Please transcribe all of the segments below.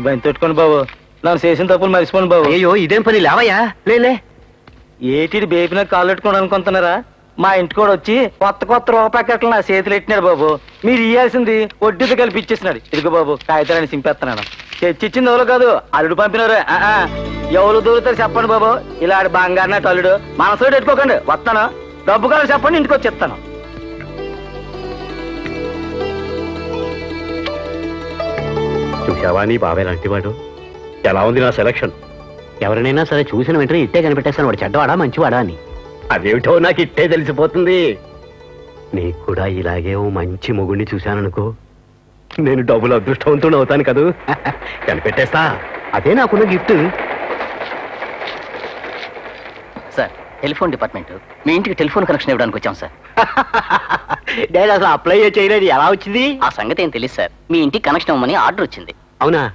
బంతి పెట్టుకోండి బాబు. నన్ను చేసిన తప్పులు మర్చిపోండి బాబు. అయ్యో ఇదేం పని? లేవయ్యా. లేలే ఏటి బేపిన కాళ్ళు పెట్టుకోండి అనుకుంటున్నారా? మా ఇంటి కూడా వచ్చి కొత్త కొత్త రూపాయలు నా చేతులు ఎట్టినాడు బాబు. మీరు ఇయ్యాల్సింది వడ్డీతో కలిపి ఇచ్చేసినాడు. ఇదిగో బాబు కాగితాలని చింపేస్తున్నాను. తెచ్చిచ్చింది ఎవరు కాదు? అల్లుడు పంపినారు. ఎవరు దొరుకుతారు చెప్పండి బాబు. ఇలా బంగారు నాటి అల్లుడు మనసులో పెట్టుకోకండి. వస్తాను. డబ్బు కావాలి చెప్పండి ఇంటికి వచ్చి చూసావా నీ బాబాయ్ లాంటివాడు? ఎలా ఉంది నా సెలక్షన్ ఎవరినైనా సరే చూసిన వెంటనే ఇట్టే కనిపెట్టేస్తాను. వాడు చెడ్డవాడా మంచివాడా అని. అదేమిటో నాకు ఇట్టే తెలిసిపోతుంది. నీకు కూడా ఇలాగే ఓ మంచి మొగుడిని చూశాననుకో. నేను డబ్బులు అదృష్టవంతుడు అవుతాను కదూ? కనిపెట్టేస్తా. అదే నాకున్న గిఫ్ట్ సార్ టెలిఫోన్ డిపార్ట్మెంట్. మీ ఇంటికి టెలిఫోన్ కనెక్షన్ ఇవ్వడానికి వచ్చాం సార్. నేను అసలు అప్లై చేయలేదు. ఎలా వచ్చింది? ఆ సంగతి ఏం తెలియదు సార్. మీ ఇంటికి కనెక్షన్ ఇవ్వమని ఆర్డర్ వచ్చింది. అవునా?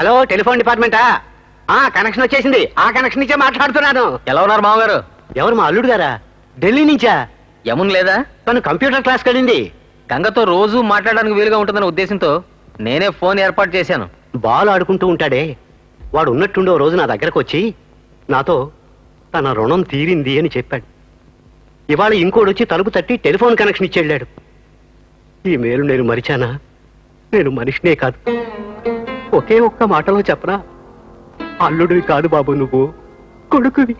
హలో టెలిఫోన్ డిపార్ట్మెంటా? ఆ కనెక్షన్ వచ్చేసింది. ఆ కనెక్షన్ నుంచే మాట్లాడుతున్నాను. ఎలా ఉన్నారు మామగారు? ఎవరు మా అల్లుడు గారా? ఢిల్లీ నుంచా? యమున్ లేదా? తను కంప్యూటర్ క్లాస్కి వెళ్ళింది. గంగతో రోజు మాట్లాడడానికి వీలుగా ఉంటుందనే ఉద్దేశంతో నేనే ఫోన్ ఏర్పాటు చేశాను. బాల్ ఆడుకుంటూ ఉంటాడే. వాడు ఉన్నట్టుండి రోజు నా దగ్గరకు వచ్చి నాతో తన రుణం తీరింది అని చెప్పాడు. ఇవాళ ఇంకోడు వచ్చి తలుపు తట్టి టెలిఫోన్ కనెక్షన్ ఇచ్చి వెళ్ళాడు ఈ మేలు నేను మరిచానా? నేను మనిషినే కాదు. ఒకే ఒక్క మాటలో చెప్పనా? అల్లుడివి కాదు బాబు నువ్వు. కొడుకువి.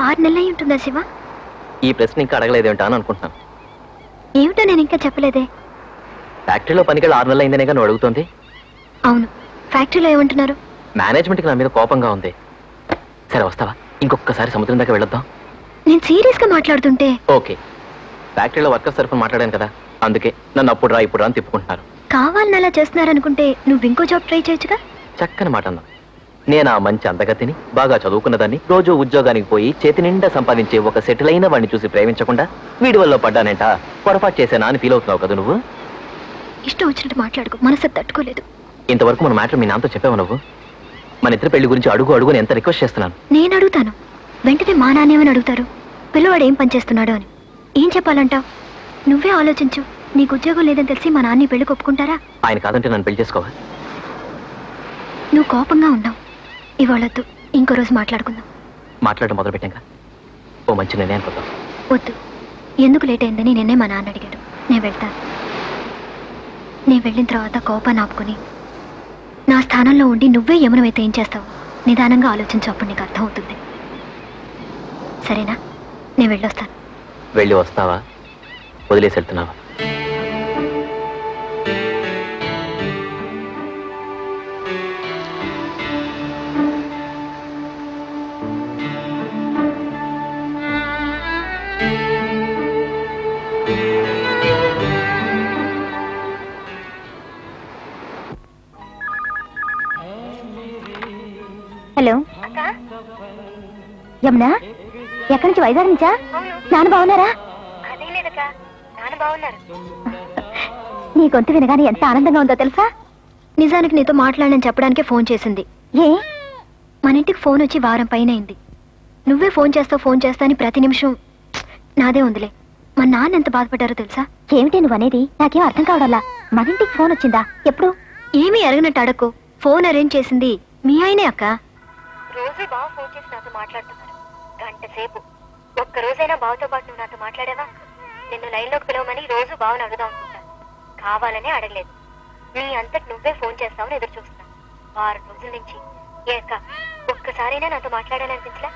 ఆరు నెలలు ఉంటుందా శివ? ఈ ప్రశ్న ఇంకా అడగలేదేంటా అని అనుకుంటున్నాను. ఏమిటో నేను ఇంకా చెప్పలేదే. ఫ్యాక్టరీలో పనికి ఆరు నెలలు అయిందనే నువ్వు అడుగుతుంది? అవును. ఫ్యాక్టరీలో ఏమంటున్నారు? మేనేజ్మెంట్కి నా మీద కోపంగా ఉంది. సరే వస్తావా? ఇంకొకసారి సముద్రం దాకా వెళ్ళొద్దాం. నేను సీరియస్గా మాట్లాడుతుంటే. ఓకే. ఫ్యాక్టరీలో వర్కర్స్ తరఫున మాట్లాడాను కదా అందుకే నన్ను అప్పుడు రా ఇప్పుడు రా అని తిప్పుకుంటున్నారు. కావాలని అలా చేస్తున్నారనుకుంటే నువ్వు ఇంకో జాబ్ ట్రై చేయొచ్చుగా? చక్కని మాట అన్నా నేను ఆ మంచి అందగతిని బాగా చదువుకున్నదాన్ని రోజు ఉద్యోగానికి పోయి చేతి నిండా సంపాదించే ఒక సెటిల్ అయిన వాడిని చూసి ప్రేమించకుండా వీడి వల్ల పడ్డానంట? పొరపాటు చేశానా అని ఫీల్ అవుతున్నావు కదా నువ్వు? ఇష్టం వచ్చినట్టు మాట్లాడుకో. మనసు తట్టుకోలేదు. ఇంతవరకు మన మ్యాటర్ మీ నాన్నతో చెప్పావు నువ్వు? మన ఇద్దరి పెళ్ళి గురించి అడుగు అడుగుని ఎంత రిక్వెస్ట్ చేస్తున్నాను? నేను అడుగుతాను. వెంటనే మా నాన్నేమని అడుగుతారు? పిల్లవాడు ఏం పని చేస్తున్నాడో అని. ఏం చెప్పాలంటావు? నువ్వే ఆలోచించు. నీకు ఉద్యోగం లేదని తెలిసి మా నాన్న పెళ్ళి ఒప్పుకుంటారా? ఆయన కాదంటే నన్ను పెళ్ళి చేసుకోవా? నువ్వు కోపంగా ఉన్నావు. ఇవాళొద్దు ఇంకో రోజు మాట్లాడుకుందాం. మాట్లాడడం మొదలు పెట్టాక ఓ మంచి నిర్ణయం వద్దు. ఎందుకు లేట్ అయిందని నిన్నే మా నాన్న అడిగాడు. నేను వెళ్తాను. నేను వెళ్ళిన తర్వాత కోపాన్ని ఆపుకొని నా స్థానంలో ఉండి నువ్వే యమునమైతే ఏం చేస్తావు? నిదానంగా ఆలోచించు అప్పుడు నీకు అర్థం అవుతుంది సరేనా? నేను వెళ్ళొస్తాను. వెళ్ళి వస్తావా? వదిలేసి వెళ్తున్నావా? హలో. యమునా ఎక్కడి నుంచి వైజాగ్ నుంచా? నాన్న బాగున్నారా? నీ గొంతు వినగానే ఎంత ఆనందంగా ఉందో తెలుసా? నిజానికి నీతో మాట్లాడని చెప్పడానికే ఫోన్ చేసింది. ఏ? మన ఇంటికి ఫోన్ వచ్చి వారం పైన అయింది నువ్వే ఫోన్ చేస్తావు ఫోన్ చేస్తా అని ప్రతి నిమిషం నాదే ఉందిలే. మా నాన్న ఎంత బాధపడ్డారో తెలుసా? ఏమిటి నువ్వు అనేది? నాకేం అర్థం కావడల్లా మన ఇంటికి ఫోన్ వచ్చిందా? ఎప్పుడు? ఏమీ అరగనట్టు అడక్కు. ఫోన్ అరేంజ్ చేసింది మీ ఆయనే అక్క. రోజే బావ ఫోన్ చేసి నాతో మాట్లాడుతున్నారు. గంట సేపు. ఒక్క రోజైనా బావతో పాటు నువ్వు నాతో మాట్లాడావా? నిన్ను లైన్లోకి పిలవమని రోజు బావని అడుగుదాం అనుకుంటాను. కావాలనే అడగలేదు. నీ అంతటి నువ్వే ఫోన్ చేస్తావని ఎదురు చూస్తున్నా వారం రోజుల నుంచి. ఏక ఒక్కసారైనా నాతో మాట్లాడాలనిపించలే?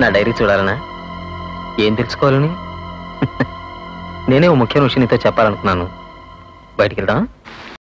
నా డైరీ చూడాలనా? ఏం తెలుసుకోవాలని? నేనే ఓ ముఖ్యమైన విషయం నీతో చెప్పాలనుకున్నాను. బయటికి వెళ్దాం